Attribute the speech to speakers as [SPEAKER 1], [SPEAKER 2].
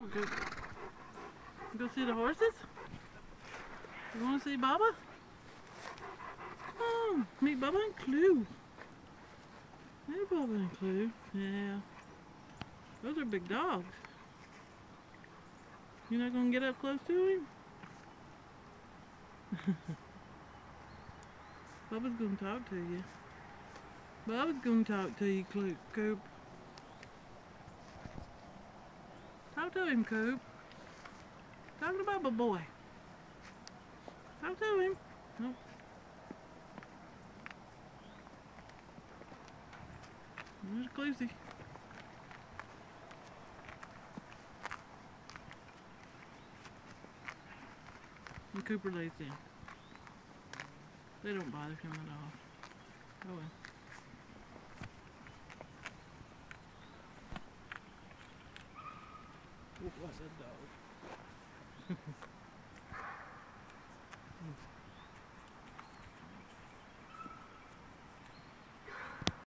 [SPEAKER 1] Go, go see the horses? You want to see Baba? Oh, meet Bubba and Clue. Hey, Bubba and Clue. Yeah. Those are big dogs. You're not going to get up close to him? Bubba's going to talk to you. Bubba's going to talk to you, Clue, Coop. Talk to him, Coop. Talk to Bubba boy. Talk to him. Nope. There's Cluesy. And Cooper lays down. They don't bother him at all. Oh well. Was a dog?